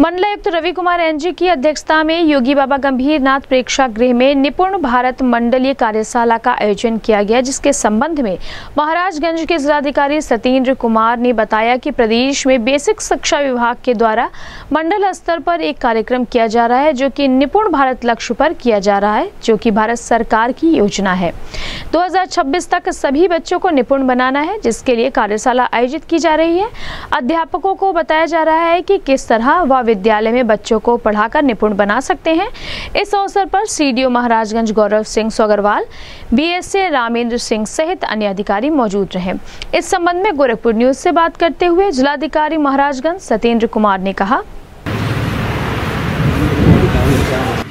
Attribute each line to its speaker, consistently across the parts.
Speaker 1: मंडलायुक्त रवि कुमार एनजी की अध्यक्षता में योगी बाबा गंभीर नाथ प्रेक्षागृह में निपुण भारत मंडलीय कार्यशाला का आयोजन किया गया, जिसके संबंध में महाराजगंज के जिलाधिकारी सतेंद्र कुमार ने बताया कि प्रदेश में बेसिक शिक्षा विभाग के द्वारा मंडल स्तर पर एक कार्यक्रम किया जा रहा है, जो कि निपुण भारत लक्ष्य पर किया जा रहा है, जो कि भारत सरकार की योजना है। 2026 तक सभी बच्चों को निपुण बनाना है, जिसके लिए कार्यशाला आयोजित की जा रही है। अध्यापकों को बताया जा रहा है कि किस तरह विद्यालय में बच्चों को पढ़ाकर निपुण बना सकते हैं। इस अवसर पर सीडीओ महाराजगंज गौरव सिंह सोगरवाल, बीएसए रामेंद्र सिंह सहित अन्य अधिकारी मौजूद रहे। इस संबंध में गोरखपुर न्यूज़ से बात करते हुए जिलाधिकारी महाराजगंज सत्येंद्र कुमार ने कहा,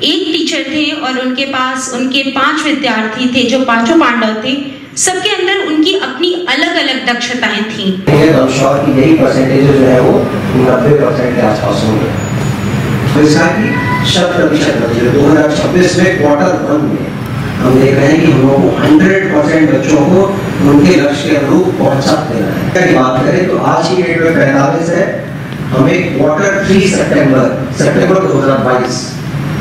Speaker 2: एक टीचर थे और उनके पास उनके पाँच विद्यार्थी थे, जो पाँचों पांडव थे। सबके अंदर उनकी अपनी अलग अलग दक्षताएँ थी।
Speaker 3: तो में हम देख रहे हैं कि हम लोग को हंड्रेड परसेंट बच्चों को उनके लक्ष्य के अनुरूप पहुँचा देना है। बात करें तो आज की डेट में पैंतालीस है। हमें क्वार्टर थ्री सितंबर सितंबर दो हज़ार बाईस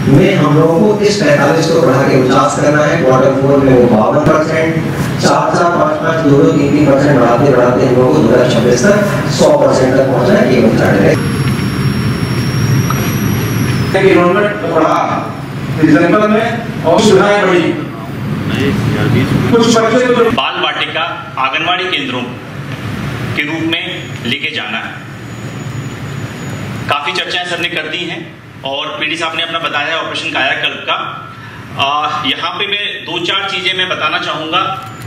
Speaker 3: में हम लोगों को इस पैंतालीस को बढ़ा के उनचास करना है। क्वार्टर फोर में वो बावन परसेंट चार चार पाँच पाँच दो दो तीन तीन परसेंट बढ़ाते बढ़ाते हम लोगों को दो हज़ार छब्बीस तक सौ परसेंट तक पहुँचना है केवल टारगेट
Speaker 4: इन्वायरमेंट बढ़ा एग्ज़ाम्पल में और सुविधाएँ बढ़ी कुछ बच्चे तो
Speaker 5: बाल वाटिका आंगनवाड़ी केंद्रों के रूप में लेके जाना है काफ़ी चर्चाएँ सर ने कर दी हैं और पीडी साहब ने अपना बताया ऑपरेशन कायाकल्प का यहाँ पे मैं दो चार चीज़ें मैं बताना चाहूँगा।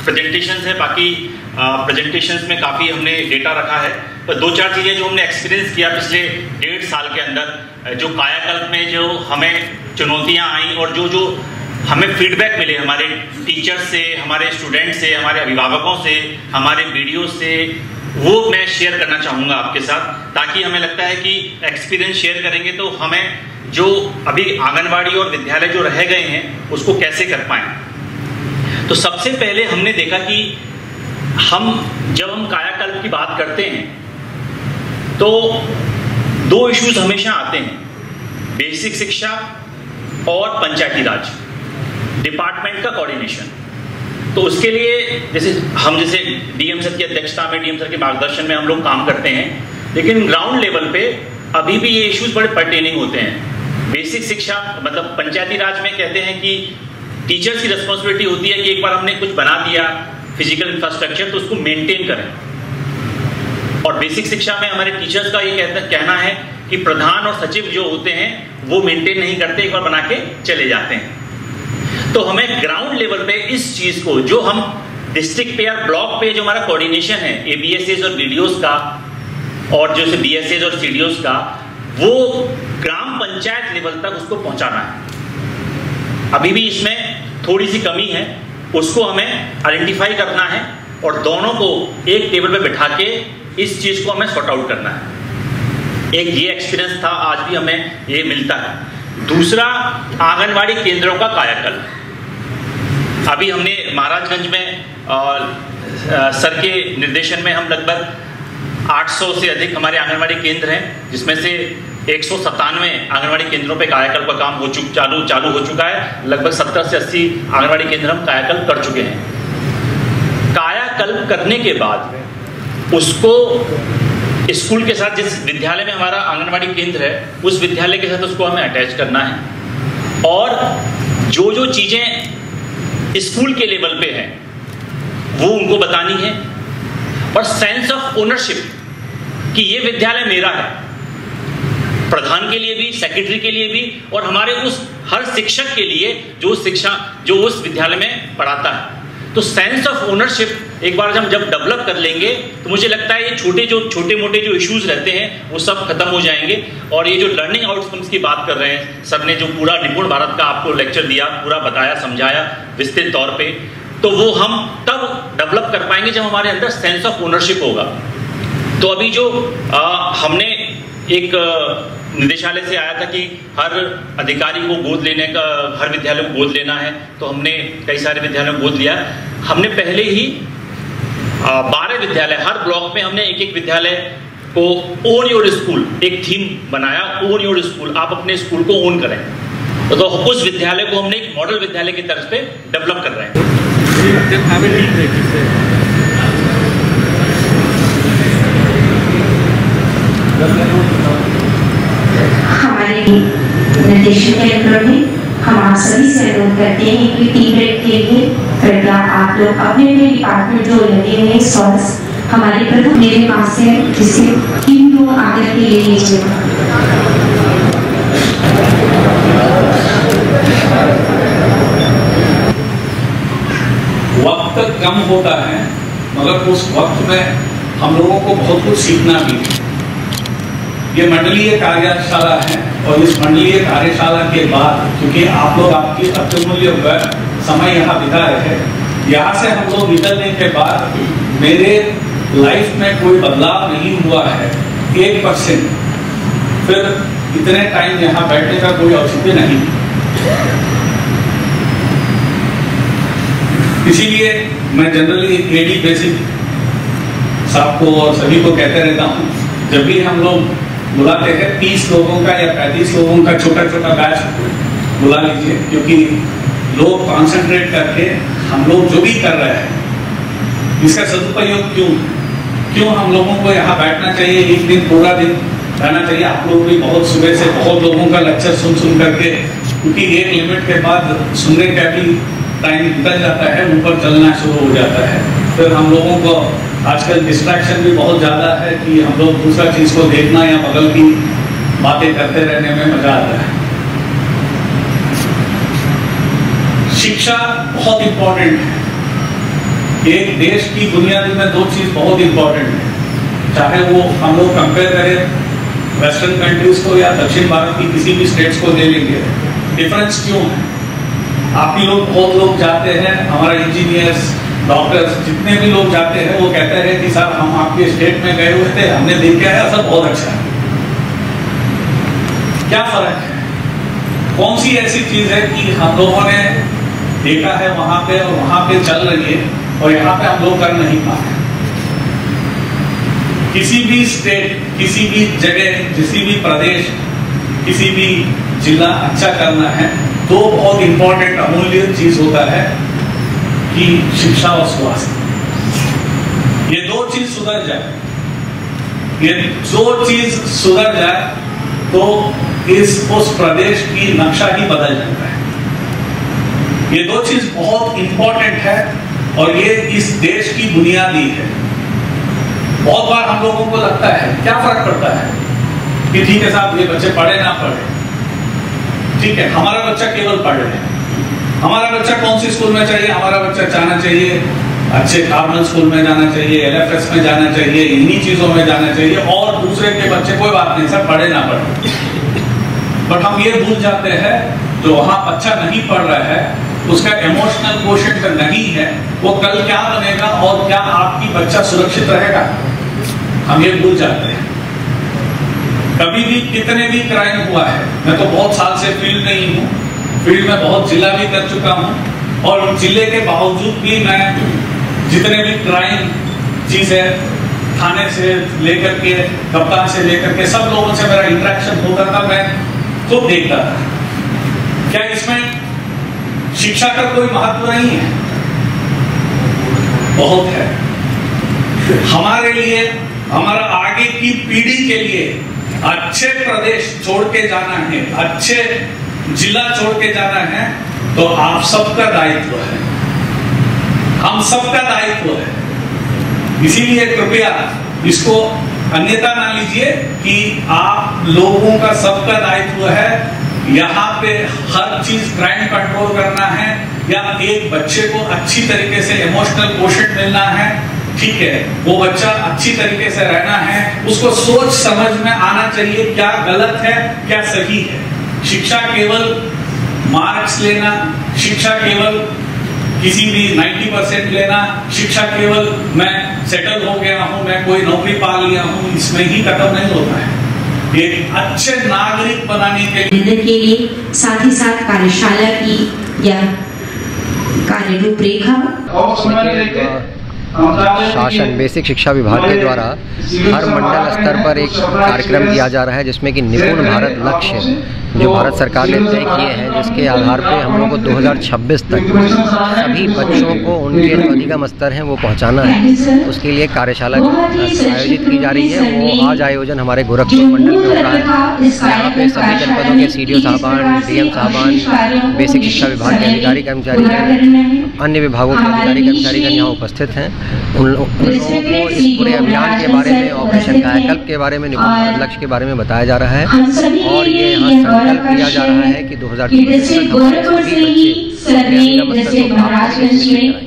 Speaker 5: प्रेजेंटेशन है, बाकी प्रेजेंटेशन में काफ़ी हमने डेटा रखा है। पर दो चार चीज़ें जो हमने एक्सपीरियंस किया पिछले डेढ़ साल के अंदर जो कायाकल्प में जो हमें चुनौतियाँ आई और जो जो हमें फीडबैक मिले हमारे टीचर से, हमारे स्टूडेंट से, हमारे अभिभावकों से, हमारे वीडियो से, वो मैं शेयर करना चाहूँगा आपके साथ, ताकि हमें लगता है कि एक्सपीरियंस शेयर करेंगे तो हमें जो अभी आंगनबाड़ी और विद्यालय जो रह गए हैं, उसको कैसे कर पाए। तो सबसे पहले हमने देखा कि हम जब हम कायाकल्प की बात करते हैं तो दो इश्यूज़ हमेशा आते हैं बेसिक शिक्षा और पंचायती राज डिपार्टमेंट का कोऑर्डिनेशन तो उसके लिए जैसे हम जैसे डीएम सर की अध्यक्षता में डीएम सर के मार्गदर्शन में हम लोग काम करते हैं, लेकिन ग्राउंड लेवल पे अभी भी ये इश्यूज़ बड़े पर्टेनिंग होते हैं। बेसिक शिक्षा मतलब पंचायती राज में कहते हैं कि टीचर्स की रिस्पॉन्सिबिलिटी होती है कि एक बार हमने कुछ बना दिया फ़िज़िकल इंफ्रास्ट्रक्चर तो उसको मेंटेन करें। और बेसिक शिक्षा में हमारे टीचर्स का ये कहना है कि प्रधान और सचिव जो होते हैं, वो मेंटेन नहीं करते, एक बार बना के चले जाते हैं। तो हमें ग्राउंड लेवल पे इस चीज़ को, जो हम डिस्ट्रिक्ट पे या ब्लॉक पे, जो हमारा कोऑर्डिनेशन है एबीएसएस और बीडीओस का, और जो बीएसएस और सीडीओस का, वो ग्राम पंचायत लेवल तक उसको पहुंचाना है। अभी भी इसमें थोड़ी सी कमी है उसको हमें आइडेंटिफाई करना है और दोनों को एक टेबल पर बिठा के इस चीज़ को हमें सॉर्ट आउट करना है। एक ये एक्सपीरियंस था आज भी हमें ये मिलता है। दूसरा आंगनवाड़ी केंद्रों का कायाकल्प अभी हमने महाराजगंज में आ, सर के निर्देशन में हम लगभग 800 से अधिक हमारे आंगनवाड़ी केंद्र हैं जिसमें से एक सौ सत्तानवे आंगनबाड़ी केंद्रों पे कायाकल्प का काम हो चुक, चालू चालू हो चुका है। लगभग 70 से अस्सी आंगनबाड़ी केंद्र हम कायाकल्प कर चुके हैं। कायाकल्प करने के बाद उसको स्कूल के साथ, जिस विद्यालय में हमारा आंगनबाड़ी केंद्र है, उस विद्यालय के साथ उसको हमें अटैच करना है। और जो जो चीज़ें स्कूल के लेवल पे है, वो उनको बतानी है। और सेंस ऑफ़ ओनरशिप कि ये विद्यालय मेरा है। प्रधान के लिए भी सेक्रेटरी के लिए भी और हमारे उस हर शिक्षक के लिए जो शिक्षा जो उस विद्यालय में पढ़ाता है। तो सेंस ऑफ़ ओनरशिप एक बार जब जब डेवलप कर लेंगे तो मुझे लगता है ये छोटे जो छोटे मोटे जो इश्यूज़ रहते हैं वो सब खत्म हो जाएँगे। और ये जो लर्निंग आउटकम्स की बात कर रहे हैं सर ने जो पूरा निपुण भारत का आपको लेक्चर दिया पूरा बताया समझाया विस्तृत तौर पे तो वो हम तब डेवलप कर पाएँगे जब हमारे अंदर सेंस ऑफ़ ओनरशिप होगा। तो अभी जो आ, हमने एक निदेशालय से आया था कि हर अधिकारी को गोद लेने का, हर विद्यालय को गोद लेना है तो हमने कई सारे विद्यालयों को गोद लिया। हमने पहले ही बारह विद्यालय, हर ब्लॉक में हमने एक एक विद्यालय को ओन योर स्कूल, एक थीम बनाया, ओन योर स्कूल, आप अपने स्कूल को ओन करें। तो उस विद्यालय को हमने एक मॉडल विद्यालय की तरफ़ पे डेवलप कर रहे हैं।
Speaker 2: हमारे निर्देशन कार्यक्रम में हम आप सभी से अनुरोध करते हैं कि टी ब्रेक के लिए कृपया आप लोग अपने अपने डिपार्टमेंट जो लगे हुए स्वास्थ्य हमारे प्रभु मेरे पास से जिसे टीम को आकर के ले लीजिए।
Speaker 6: वक्त कम होता है, मगर उस वक्त में हम लोगों को बहुत कुछ सीखना भी है। ये मंडलीय कार्यशाला है और इस मंडलीय कार्यशाला के बाद क्योंकि आप लोग आपकी अत्युमूल्य समय यहाँ बिता रहे हैं, यहाँ से हम लोग निकलने के बाद मेरे लाइफ में कोई बदलाव नहीं हुआ है, एक परसेंट फिर इतने टाइम यहाँ बैठने का कोई औचित्य नहीं। इसीलिए मैं जनरली एडी बेसिक साहब को और सभी को कहते रहता हूँ, जब भी हम लोग बुलाते हैं तीस लोगों का या पैंतीस लोगों का छोटा छोटा बैच बुला लीजिए, क्योंकि लोग कॉन्सेंट्रेट करके हम लोग जो भी कर रहे हैं, इसका सदुपयोग क्यों? क्यों हम लोगों को यहाँ बैठना चाहिए, एक दिन, पूरा दिन रहना चाहिए? आप लोग भी बहुत सुबह से बहुत लोगों का लेक्चर सुन सुन करके, क्योंकि एक लिमिट के बाद सुनने का भी टाइम निकल जाता है, ऊपर चलना शुरू हो जाता है। फिर हम लोगों को आजकल डिस्ट्रैक्शन भी बहुत ज़्यादा है कि हम लोग दूसरा चीज़ को देखना या बगल की बातें करते रहने में मज़ा आता है। शिक्षा बहुत इंपॉर्टेंट है। एक देश की बुनियादी में दो चीज़ बहुत इंपॉर्टेंट है। चाहे वो हम लोग कंपेयर करें वेस्टर्न कंट्रीज़ को या दक्षिण भारत की किसी भी स्टेट्स को ले लेंगे डिफरेंस क्यों है? आप ही लोग, बहुत लोग जाते हैं, हमारा इंजीनियर्स डॉक्टर्स, जितने भी लोग जाते हैं, वो कहते हैं कि सर, हम आपके स्टेट में गए हुए थे, हमने देखा है सब बहुत अच्छा है। क्या फ़र्क है? कौन सी ऐसी चीज़ है कि हम लोगों ने देखा है वहाँ पे और वहाँ पे चल रही है और यहाँ पे हम लोग कर नहीं पा रहे? किसी भी स्टेट किसी भी जगह किसी भी प्रदेश, किसी भी जिला अच्छा करना है तो बहुत इंपॉर्टेंट अमूल्य चीज़ होता है। कि शिक्षा और स्वास्थ्य। ये दो चीज़ सुधर जाए। ये दो चीज़ सुधर जाए तो इस, उस प्रदेश की नक्शा ही बदल जाता है। ये दो चीज़ बहुत इंपॉर्टेंट है और ये इस देश की बुनियादी है। बहुत बार हम लोगों को लगता है, क्या फ़र्क पड़ता है? कि ठीक है साहब, ये बच्चे पढ़े ना पढ़े। ठीक है, हमारा बच्चा केवल पढ़ रहे हमारा बच्चा कौन सी स्कूल में चाहिए? हमारा बच्चा जाना चाहिए। अच्छे नॉर्मल स्कूल में जाना चाहिए एलएफएस में जाना चाहिए, इन्हीं चीज़ों में जाना चाहिए, और दूसरे के बच्चे, कोई बात नहीं सर पढ़े ना पढ़े। बट हम ये भूल जाते हैं, जो वहाँ बच्चा नहीं पढ़ रहा है, उसका इमोशनल क्वेश्चन नहीं है, वो कल क्या बनेगा और क्या आपकी बच्चा सुरक्षित रहेगा? हम ये भूल जाते हैं। कभी भी कितने भी क्राइम हुआ है, मैं तो बहुत साल से फ़ील्ड नहीं हूँ फ़ील्ड में बहुत जिला भी कर चुका हूँ। और ज़िले के बावजूद भी मैं जितने भी क्राइम चीज़ है, थाने से लेकर के, कप्तान से लेकर के सब लोगों से मेरा इंटरेक्शन होता था, मैं खुद देखता था। क्या इसमें शिक्षा का कोई महत्व नहीं है? बहुत है। हमारे लिए, हमारा आगे की पीढ़ी के लिए अच्छे प्रदेश छोड़ के जाना है, अच्छे जिला छोड़ के जाना है तो आप सबका दायित्व है। हम सबका दायित्व है। इसीलिए कृपया इसको अन्यथा ना लीजिए कि आप लोगों का सबका दायित्व है। यहाँ पे हर चीज़ क्राइम कंट्रोल करना है या एक बच्चे को अच्छी तरीके से इमोशनल पोषण मिलना है, ठीक है, वो बच्चा अच्छी तरीके से रहना है, उसको सोच समझ में आना चाहिए क्या गलत है, क्या सही है। शिक्षा केवल मार्क्स लेना शिक्षा केवल किसी भी 90 परसेंट लेना शिक्षा केवल मैं सेटल हो गया हूँ मैं कोई नौकरी पा लिया हूँ इसमें ही खत्म नहीं होता है। एक अच्छे नागरिक बनाने के लिए।
Speaker 2: के लिए साथ ही साथ कार्यशाला की या कार्य रूपरेखा
Speaker 7: शासन बेसिक शिक्षा विभाग के द्वारा हर मंडल स्तर पर एक कार्यक्रम किया जा रहा है जिसमें कि निपुण भारत लक्ष्य जो भारत सरकार ने तय किए हैं जिसके आधार पे हम लोग को 2026 तक सभी बच्चों को उनके जो अधिगम स्तर हैं वो पहुंचाना है। उसके लिए कार्यशाला आयोजित की जा रही है। वो आज आयोजन हमारे गोरखपुर मंडल में हो रहा है। यहाँ पे सभी जनपदों के सी डी साहबान डी साहबान बेसिक शिक्षा विभाग के अधिकारी कर्मचारी अन्य विभागों के अधिकारी कर्मचारी गण यहाँ उपस्थित हैं। उन, लोगों को इस पूरे अभियान के बारे में ऑपरेशन कायाकल्प के बारे में लक्ष्य के बारे में बताया जा रहा है। और ये यहाँ संकल्प लिया जा रहा है कि दो हज़ार तक सभी बच्चे महाराजगंज अधिगम